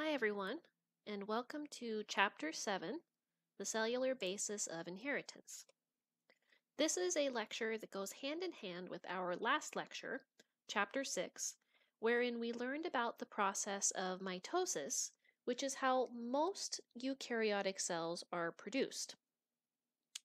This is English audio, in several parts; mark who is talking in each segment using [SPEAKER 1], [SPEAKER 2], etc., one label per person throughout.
[SPEAKER 1] Hi everyone, and welcome to Chapter 7, The Cellular Basis of Inheritance. This is a lecture that goes hand in hand with our last lecture, Chapter 6, wherein we learned about the process of mitosis, which is how most eukaryotic cells are produced.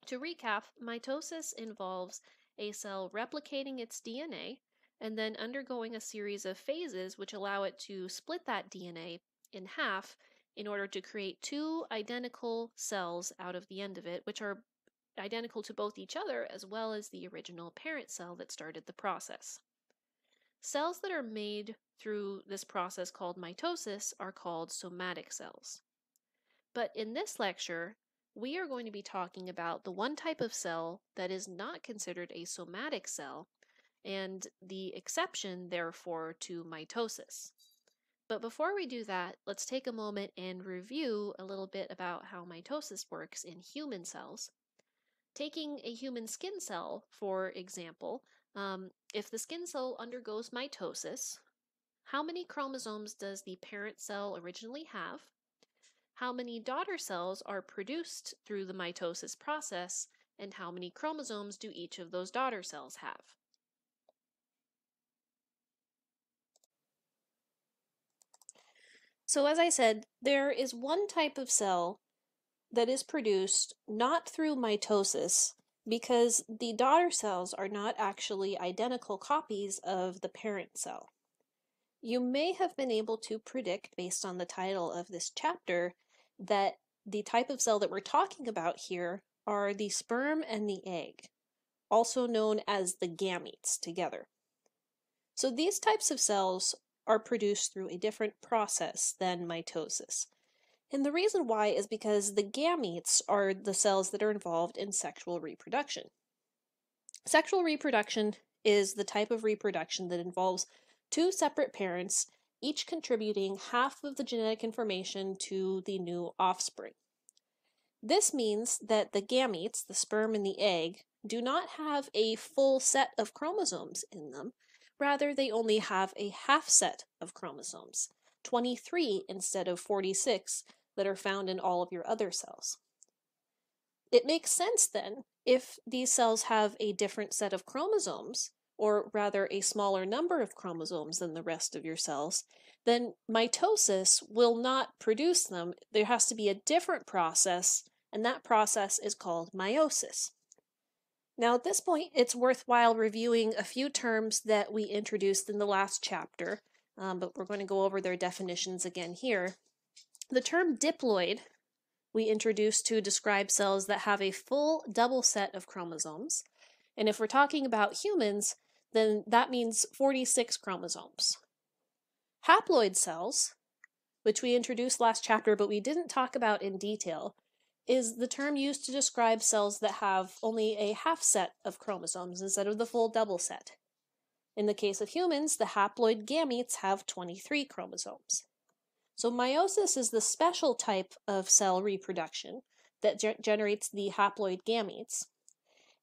[SPEAKER 1] To recap, mitosis involves a cell replicating its DNA and then undergoing a series of phases which allow it to split that DNA in half in order to create two identical cells out of the end of it, which are identical to both each other as well as the original parent cell that started the process. Cells that are made through this process called mitosis are called somatic cells. But in this lecture, we are going to be talking about the one type of cell that is not considered a somatic cell and the exception, therefore, to mitosis. But before we do that, let's take a moment and review a little bit about how mitosis works in human cells. Taking a human skin cell, for example, um, if the skin cell undergoes mitosis, how many chromosomes does the parent cell originally have? How many daughter cells are produced through the mitosis process, and how many chromosomes do each of those daughter cells have? So as I said, there is one type of cell that is produced not through mitosis because the daughter cells are not actually identical copies of the parent cell. You may have been able to predict based on the title of this chapter that the type of cell that we're talking about here are the sperm and the egg, also known as the gametes together. So these types of cells are produced through a different process than mitosis. And the reason why is because the gametes are the cells that are involved in sexual reproduction. Sexual reproduction is the type of reproduction that involves two separate parents, each contributing half of the genetic information to the new offspring. This means that the gametes, the sperm and the egg, do not have a full set of chromosomes in them, Rather, they only have a half set of chromosomes, 23 instead of 46 that are found in all of your other cells. It makes sense then, if these cells have a different set of chromosomes, or rather a smaller number of chromosomes than the rest of your cells, then mitosis will not produce them. There has to be a different process, and that process is called meiosis. Now, at this point, it's worthwhile reviewing a few terms that we introduced in the last chapter, um, but we're going to go over their definitions again here. The term diploid we introduced to describe cells that have a full double set of chromosomes. And if we're talking about humans, then that means 46 chromosomes. Haploid cells, which we introduced last chapter but we didn't talk about in detail, is the term used to describe cells that have only a half set of chromosomes instead of the full double set. In the case of humans, the haploid gametes have 23 chromosomes. So meiosis is the special type of cell reproduction that ge generates the haploid gametes.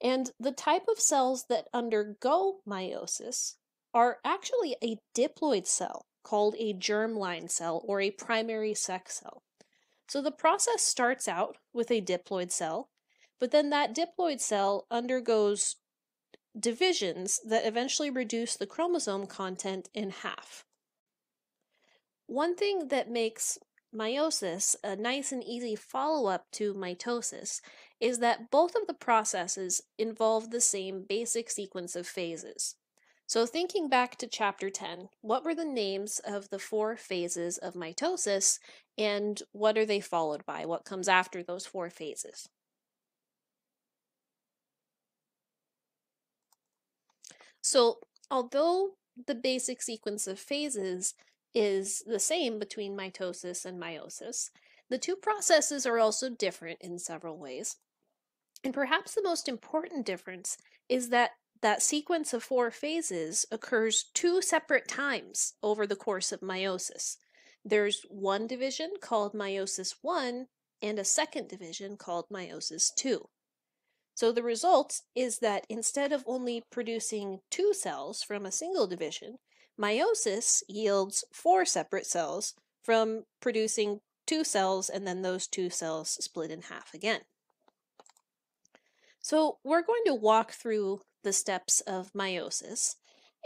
[SPEAKER 1] And the type of cells that undergo meiosis are actually a diploid cell called a germline cell or a primary sex cell. So the process starts out with a diploid cell, but then that diploid cell undergoes divisions that eventually reduce the chromosome content in half. One thing that makes meiosis a nice and easy follow up to mitosis is that both of the processes involve the same basic sequence of phases. So, thinking back to chapter 10, what were the names of the four phases of mitosis and what are they followed by? What comes after those four phases? So, although the basic sequence of phases is the same between mitosis and meiosis, the two processes are also different in several ways. And perhaps the most important difference is that that sequence of four phases occurs two separate times over the course of meiosis. There's one division called meiosis 1 and a second division called meiosis 2. So the result is that instead of only producing two cells from a single division, meiosis yields four separate cells from producing two cells and then those two cells split in half again. So we're going to walk through the steps of meiosis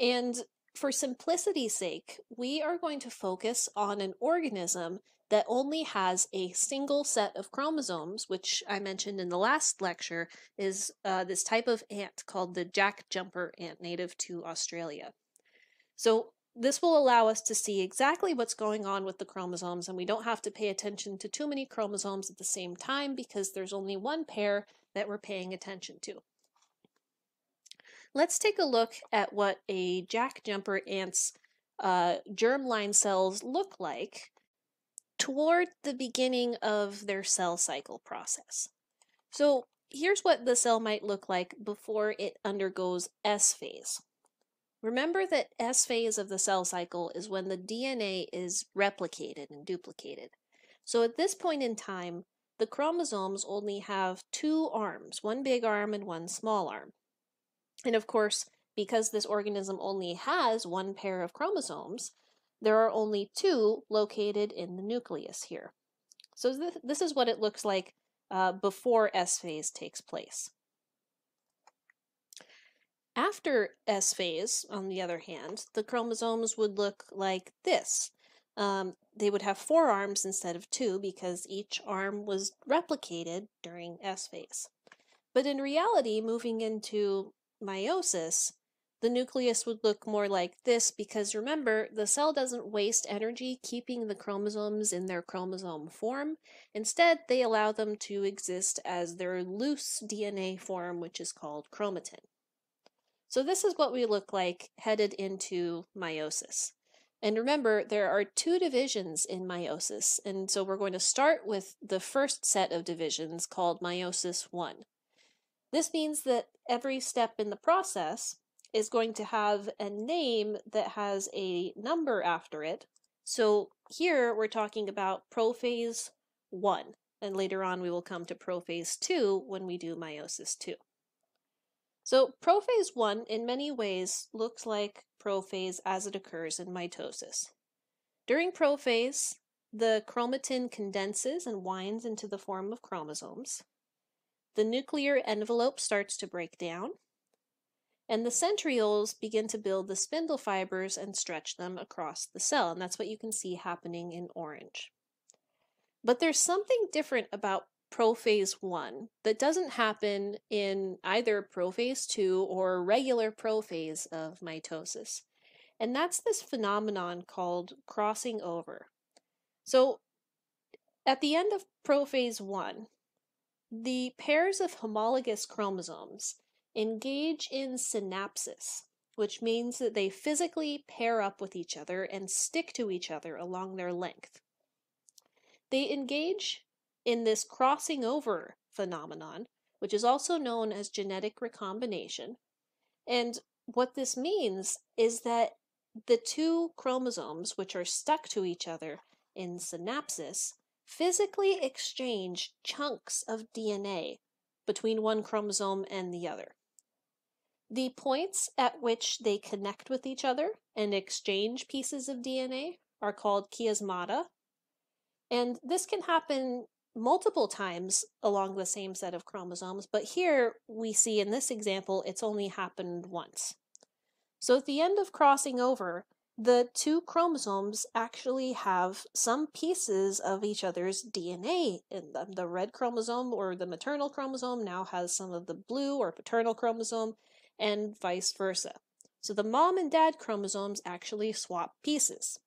[SPEAKER 1] and for simplicity's sake, we are going to focus on an organism that only has a single set of chromosomes, which I mentioned in the last lecture, is uh, this type of ant called the jack jumper ant native to Australia. So this will allow us to see exactly what's going on with the chromosomes, and we don't have to pay attention to too many chromosomes at the same time because there's only one pair that we're paying attention to. Let's take a look at what a jack jumper ant's uh, germline cells look like toward the beginning of their cell cycle process. So here's what the cell might look like before it undergoes S phase. Remember that S phase of the cell cycle is when the DNA is replicated and duplicated. So at this point in time, the chromosomes only have two arms, one big arm and one small arm. And of course, because this organism only has one pair of chromosomes, there are only two located in the nucleus here. So th this is what it looks like uh, before S phase takes place. After S phase, on the other hand, the chromosomes would look like this. Um, they would have four arms instead of two because each arm was replicated during S phase. But in reality, moving into meiosis, the nucleus would look more like this because remember, the cell doesn't waste energy keeping the chromosomes in their chromosome form. Instead, they allow them to exist as their loose DNA form, which is called chromatin. So this is what we look like headed into meiosis. And remember, there are two divisions in meiosis, and so we're going to start with the first set of divisions called meiosis 1. This means that every step in the process is going to have a name that has a number after it. So here we're talking about prophase 1, and later on we will come to prophase 2 when we do meiosis 2. So prophase 1 in many ways looks like prophase as it occurs in mitosis. During prophase, the chromatin condenses and winds into the form of chromosomes. The nuclear envelope starts to break down, and the centrioles begin to build the spindle fibers and stretch them across the cell, and that's what you can see happening in orange. But there's something different about prophase 1 that doesn't happen in either prophase 2 or regular prophase of mitosis. And that's this phenomenon called crossing over. So at the end of prophase 1, the pairs of homologous chromosomes engage in synapsis, which means that they physically pair up with each other and stick to each other along their length. They engage in this crossing over phenomenon, which is also known as genetic recombination. And what this means is that the two chromosomes, which are stuck to each other in synapsis, physically exchange chunks of DNA between one chromosome and the other. The points at which they connect with each other and exchange pieces of DNA are called chiasmata. And this can happen multiple times along the same set of chromosomes, but here we see in this example it's only happened once. So at the end of crossing over, the two chromosomes actually have some pieces of each other's DNA in them. The red chromosome or the maternal chromosome now has some of the blue or paternal chromosome, and vice versa. So the mom and dad chromosomes actually swap pieces.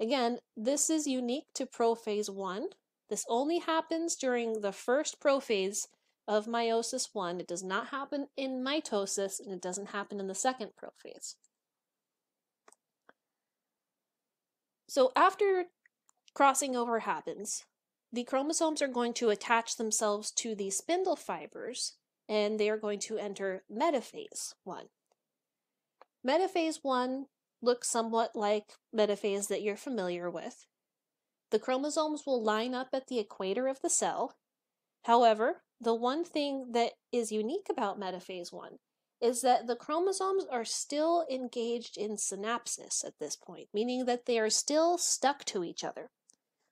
[SPEAKER 1] Again, this is unique to prophase 1. This only happens during the first prophase of meiosis 1. It does not happen in mitosis, and it doesn't happen in the second prophase. So after crossing over happens, the chromosomes are going to attach themselves to the spindle fibers and they are going to enter metaphase 1. Metaphase 1 looks somewhat like metaphase that you're familiar with. The chromosomes will line up at the equator of the cell. However, the one thing that is unique about metaphase 1 is that the chromosomes are still engaged in synapsis at this point, meaning that they are still stuck to each other.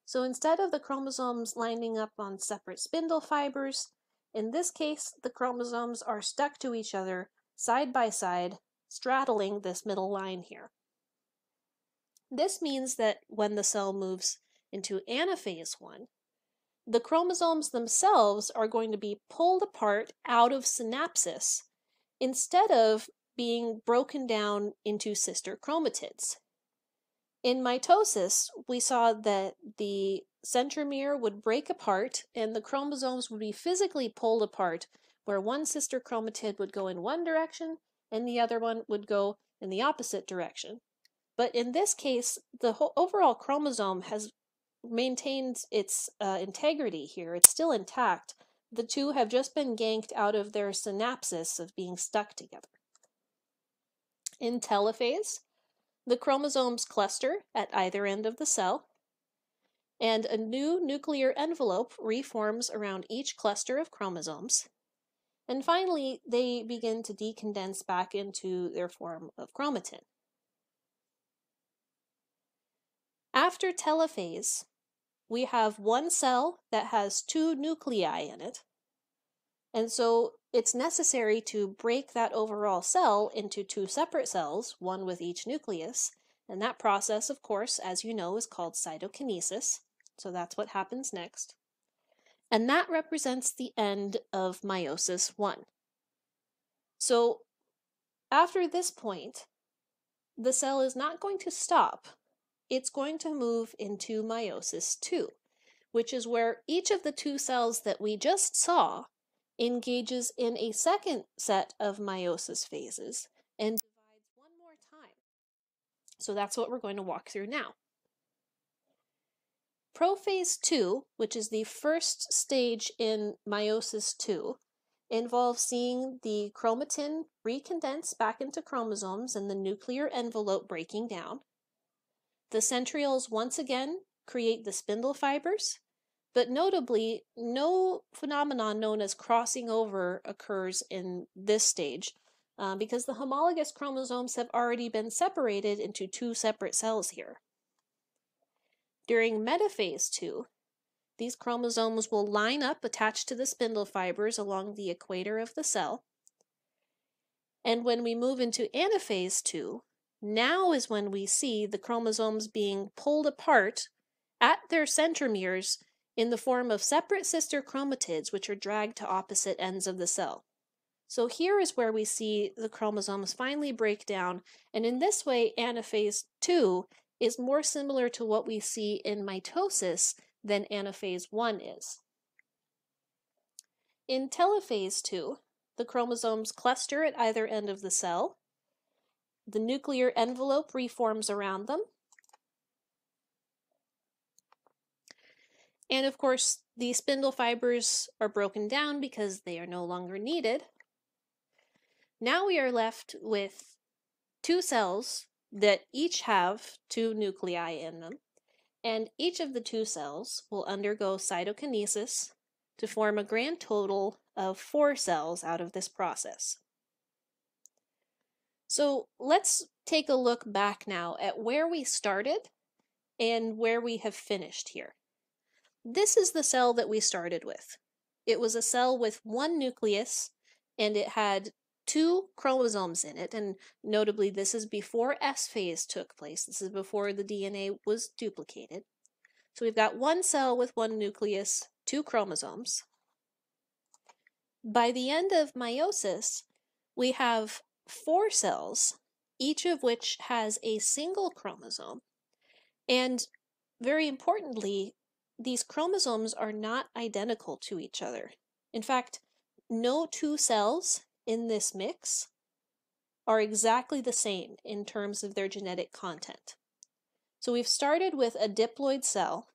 [SPEAKER 1] So instead of the chromosomes lining up on separate spindle fibers, in this case, the chromosomes are stuck to each other side by side, straddling this middle line here. This means that when the cell moves into anaphase 1, the chromosomes themselves are going to be pulled apart out of synapsis instead of being broken down into sister chromatids. In mitosis, we saw that the centromere would break apart and the chromosomes would be physically pulled apart, where one sister chromatid would go in one direction and the other one would go in the opposite direction. But in this case, the overall chromosome has maintained its uh, integrity here. It's still intact. The two have just been ganked out of their synapsis of being stuck together. In telophase, the chromosomes cluster at either end of the cell, and a new nuclear envelope reforms around each cluster of chromosomes. And finally, they begin to decondense back into their form of chromatin. After telophase, we have one cell that has two nuclei in it. And so it's necessary to break that overall cell into two separate cells, one with each nucleus. And that process, of course, as you know, is called cytokinesis. So that's what happens next. And that represents the end of meiosis 1. So after this point, the cell is not going to stop. It's going to move into meiosis 2, which is where each of the two cells that we just saw engages in a second set of meiosis phases and divides one more time. So that's what we're going to walk through now. Prophase 2, which is the first stage in meiosis 2, involves seeing the chromatin recondense back into chromosomes and the nuclear envelope breaking down. The centrioles once again create the spindle fibers, but notably, no phenomenon known as crossing over occurs in this stage uh, because the homologous chromosomes have already been separated into two separate cells here. During metaphase 2, these chromosomes will line up attached to the spindle fibers along the equator of the cell. And when we move into anaphase 2, now is when we see the chromosomes being pulled apart at their centromeres in the form of separate sister chromatids which are dragged to opposite ends of the cell. So here is where we see the chromosomes finally break down, and in this way anaphase 2 is more similar to what we see in mitosis than anaphase 1 is. In telophase 2, the chromosomes cluster at either end of the cell. The nuclear envelope reforms around them. And of course, the spindle fibers are broken down because they are no longer needed. Now we are left with two cells that each have two nuclei in them, and each of the two cells will undergo cytokinesis to form a grand total of four cells out of this process. So let's take a look back now at where we started and where we have finished here. This is the cell that we started with. It was a cell with one nucleus and it had two chromosomes in it, and notably, this is before S phase took place. This is before the DNA was duplicated. So we've got one cell with one nucleus, two chromosomes. By the end of meiosis, we have four cells, each of which has a single chromosome. And very importantly, these chromosomes are not identical to each other. In fact, no two cells in this mix are exactly the same in terms of their genetic content. So we've started with a diploid cell,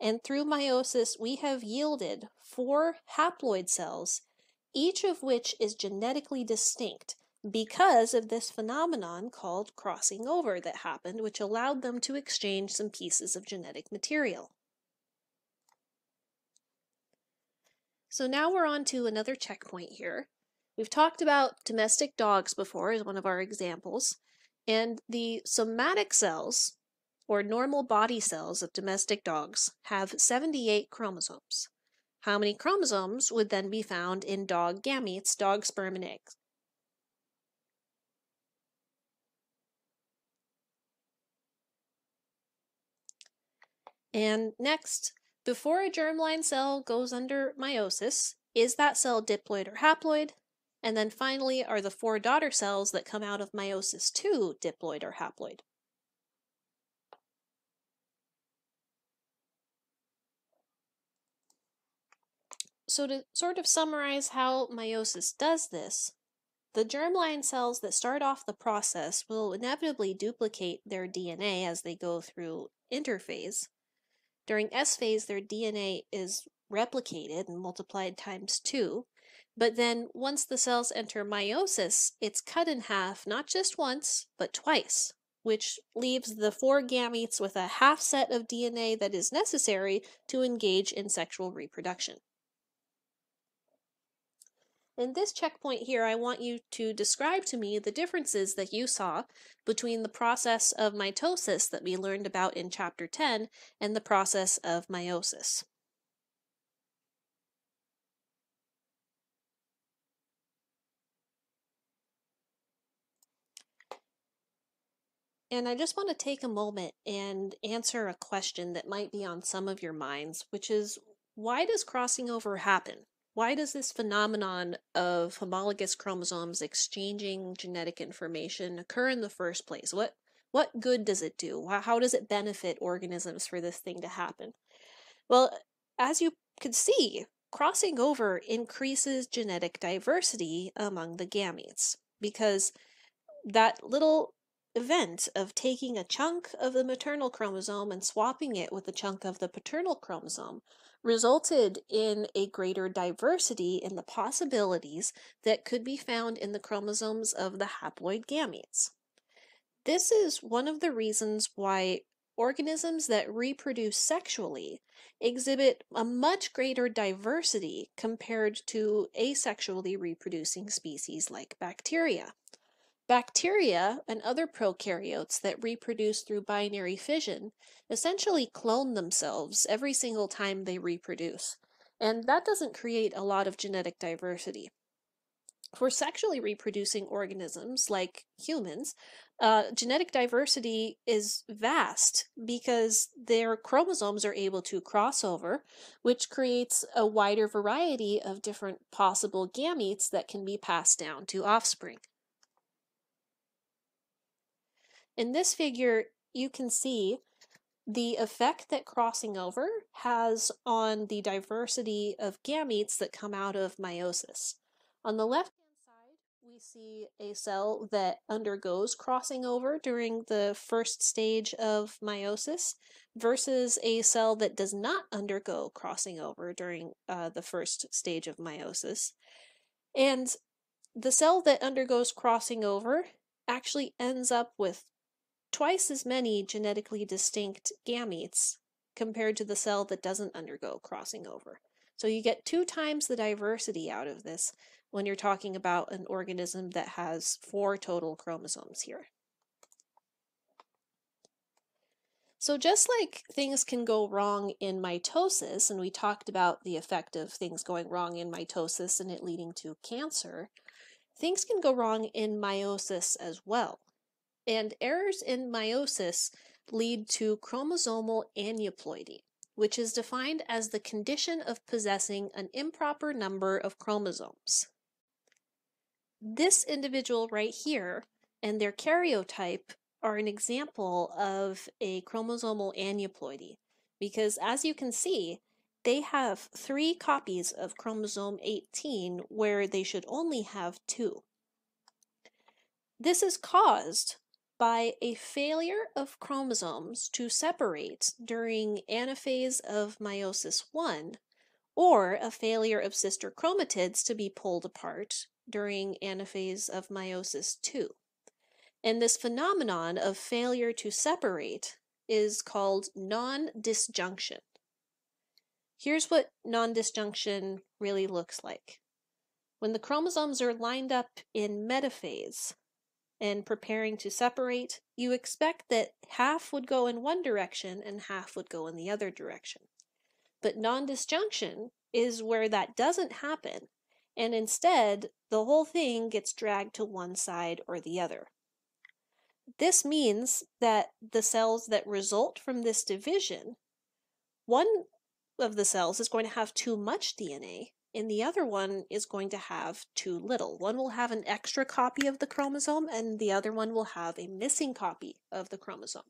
[SPEAKER 1] and through meiosis, we have yielded four haploid cells, each of which is genetically distinct because of this phenomenon called crossing over that happened, which allowed them to exchange some pieces of genetic material. So now we're on to another checkpoint here, We've talked about domestic dogs before as one of our examples, and the somatic cells or normal body cells of domestic dogs, have 78 chromosomes. How many chromosomes would then be found in dog gametes, dog sperm and eggs? And next, before a germline cell goes under meiosis, is that cell diploid or haploid? And then finally, are the four daughter cells that come out of meiosis II diploid or haploid? So to sort of summarize how meiosis does this, the germline cells that start off the process will inevitably duplicate their DNA as they go through interphase. During S phase, their DNA is replicated and multiplied times two. But then once the cells enter meiosis, it's cut in half not just once, but twice, which leaves the four gametes with a half set of DNA that is necessary to engage in sexual reproduction. In this checkpoint here, I want you to describe to me the differences that you saw between the process of mitosis that we learned about in Chapter 10 and the process of meiosis. And I just want to take a moment and answer a question that might be on some of your minds, which is why does crossing over happen? Why does this phenomenon of homologous chromosomes exchanging genetic information occur in the first place? What what good does it do? How does it benefit organisms for this thing to happen? Well, as you can see, crossing over increases genetic diversity among the gametes because that little event of taking a chunk of the maternal chromosome and swapping it with a chunk of the paternal chromosome resulted in a greater diversity in the possibilities that could be found in the chromosomes of the haploid gametes. This is one of the reasons why organisms that reproduce sexually exhibit a much greater diversity compared to asexually reproducing species like bacteria. Bacteria and other prokaryotes that reproduce through binary fission essentially clone themselves every single time they reproduce, and that doesn't create a lot of genetic diversity. For sexually reproducing organisms like humans, uh, genetic diversity is vast because their chromosomes are able to cross over, which creates a wider variety of different possible gametes that can be passed down to offspring. In this figure, you can see the effect that crossing over has on the diversity of gametes that come out of meiosis. On the left side, we see a cell that undergoes crossing over during the first stage of meiosis versus a cell that does not undergo crossing over during uh, the first stage of meiosis. And the cell that undergoes crossing over actually ends up with twice as many genetically distinct gametes compared to the cell that doesn't undergo crossing over. So you get two times the diversity out of this when you're talking about an organism that has four total chromosomes here. So just like things can go wrong in mitosis, and we talked about the effect of things going wrong in mitosis and it leading to cancer, things can go wrong in meiosis as well. And errors in meiosis lead to chromosomal aneuploidy, which is defined as the condition of possessing an improper number of chromosomes. This individual right here and their karyotype are an example of a chromosomal aneuploidy because as you can see, they have three copies of chromosome 18 where they should only have two. This is caused by a failure of chromosomes to separate during anaphase of meiosis 1 or a failure of sister chromatids to be pulled apart during anaphase of meiosis 2. And this phenomenon of failure to separate is called non-disjunction. Here's what non-disjunction really looks like. When the chromosomes are lined up in metaphase, and preparing to separate, you expect that half would go in one direction and half would go in the other direction. But non-disjunction is where that doesn't happen, and instead, the whole thing gets dragged to one side or the other. This means that the cells that result from this division, one of the cells is going to have too much DNA, and the other one is going to have too little. One will have an extra copy of the chromosome, and the other one will have a missing copy of the chromosome.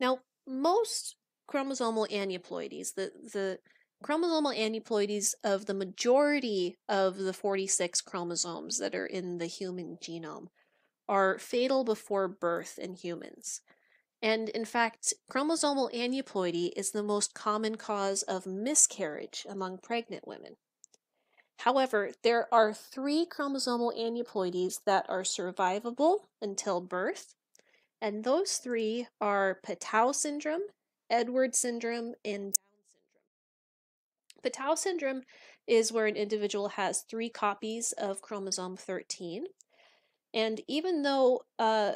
[SPEAKER 1] Now, most chromosomal aneuploidies, the, the chromosomal aneuploidies of the majority of the 46 chromosomes that are in the human genome, are fatal before birth in humans. And in fact, chromosomal aneuploidy is the most common cause of miscarriage among pregnant women. However, there are three chromosomal aneuploidies that are survivable until birth, and those three are Patau syndrome, Edwards syndrome, and Down syndrome. Patau syndrome is where an individual has three copies of chromosome 13, and even though uh,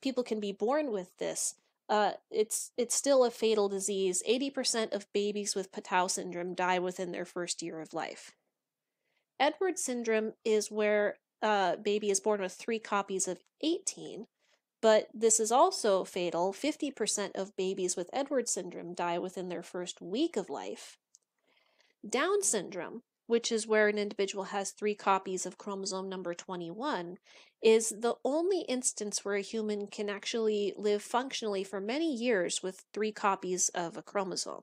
[SPEAKER 1] people can be born with this, uh, it's it's still a fatal disease. 80% of babies with Patau syndrome die within their first year of life. Edwards syndrome is where a uh, baby is born with three copies of 18, but this is also fatal. 50% of babies with Edwards syndrome die within their first week of life. Down syndrome which is where an individual has three copies of chromosome number 21, is the only instance where a human can actually live functionally for many years with three copies of a chromosome.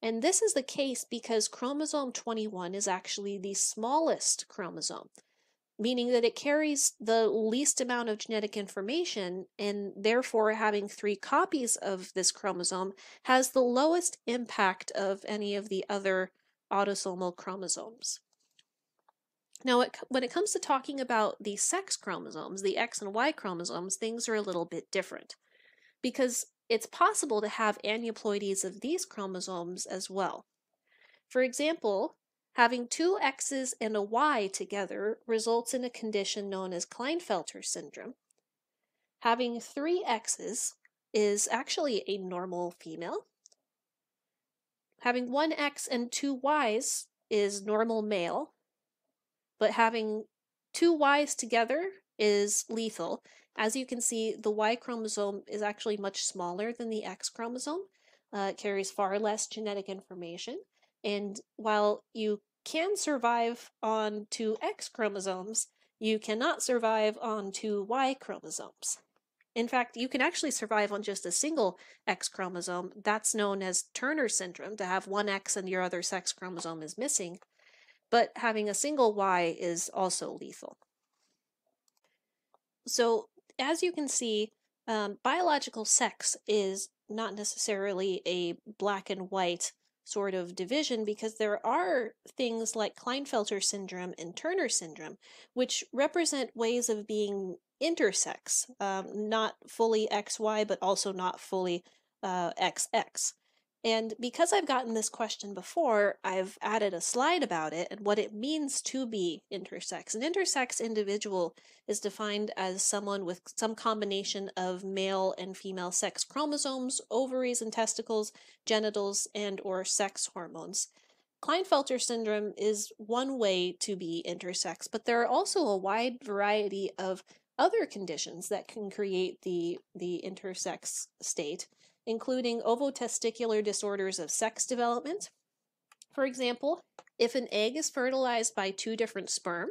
[SPEAKER 1] And this is the case because chromosome 21 is actually the smallest chromosome, meaning that it carries the least amount of genetic information, and therefore having three copies of this chromosome has the lowest impact of any of the other autosomal chromosomes. Now, when it comes to talking about the sex chromosomes, the X and Y chromosomes, things are a little bit different because it's possible to have aneuploidies of these chromosomes as well. For example, having two X's and a Y together results in a condition known as Klinefelter syndrome. Having three X's is actually a normal female, Having one X and two Ys is normal male, but having two Ys together is lethal. As you can see, the Y chromosome is actually much smaller than the X chromosome. Uh, it carries far less genetic information. And while you can survive on two X chromosomes, you cannot survive on two Y chromosomes. In fact, you can actually survive on just a single X chromosome. That's known as Turner syndrome, to have one X and your other sex chromosome is missing. But having a single Y is also lethal. So, as you can see, um, biological sex is not necessarily a black and white sort of division because there are things like Klinefelter syndrome and Turner syndrome, which represent ways of being intersex, um, not fully XY, but also not fully uh, XX. And because I've gotten this question before, I've added a slide about it and what it means to be intersex. An intersex individual is defined as someone with some combination of male and female sex chromosomes, ovaries and testicles, genitals, and or sex hormones. Klinefelter syndrome is one way to be intersex, but there are also a wide variety of other conditions that can create the, the intersex state, including ovotesticular disorders of sex development. For example, if an egg is fertilized by two different sperm,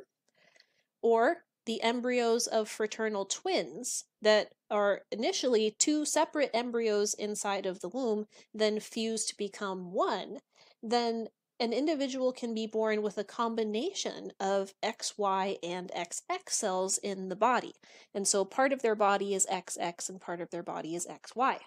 [SPEAKER 1] or the embryos of fraternal twins that are initially two separate embryos inside of the womb, then fuse to become one, then an individual can be born with a combination of XY and XX cells in the body. And so part of their body is XX and part of their body is XY.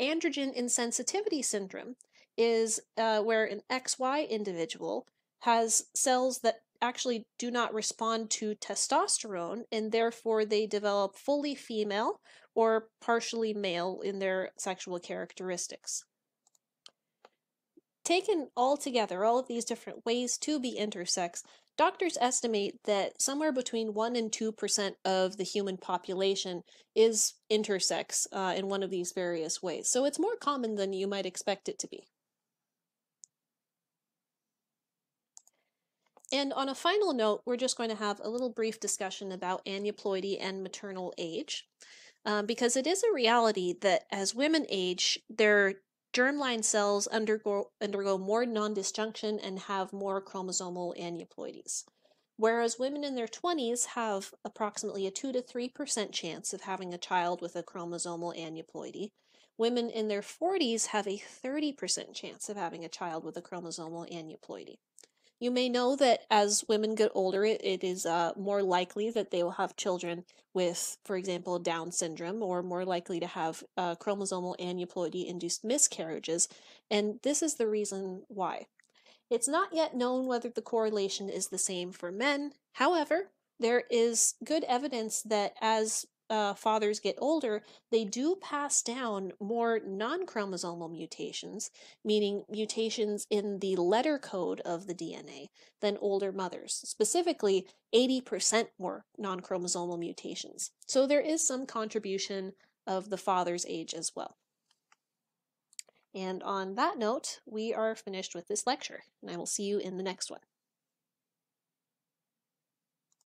[SPEAKER 1] Androgen insensitivity syndrome is uh, where an XY individual has cells that actually do not respond to testosterone and therefore they develop fully female or partially male in their sexual characteristics. Taken all together, all of these different ways to be intersex doctors estimate that somewhere between 1 and 2% of the human population is intersex uh, in one of these various ways. So it's more common than you might expect it to be. And on a final note, we're just going to have a little brief discussion about aneuploidy and maternal age, um, because it is a reality that as women age, their germline cells undergo, undergo more non-disjunction and have more chromosomal aneuploidies. Whereas women in their 20s have approximately a 2 to 3% chance of having a child with a chromosomal aneuploidy, women in their 40s have a 30% chance of having a child with a chromosomal aneuploidy. You may know that as women get older, it, it is uh, more likely that they will have children with, for example, Down syndrome, or more likely to have uh, chromosomal aneuploidy induced miscarriages. And this is the reason why. It's not yet known whether the correlation is the same for men. However, there is good evidence that as uh, fathers get older, they do pass down more non chromosomal mutations, meaning mutations in the letter code of the DNA, than older mothers. Specifically, 80% more non chromosomal mutations. So there is some contribution of the father's age as well. And on that note, we are finished with this lecture, and I will see you in the next one.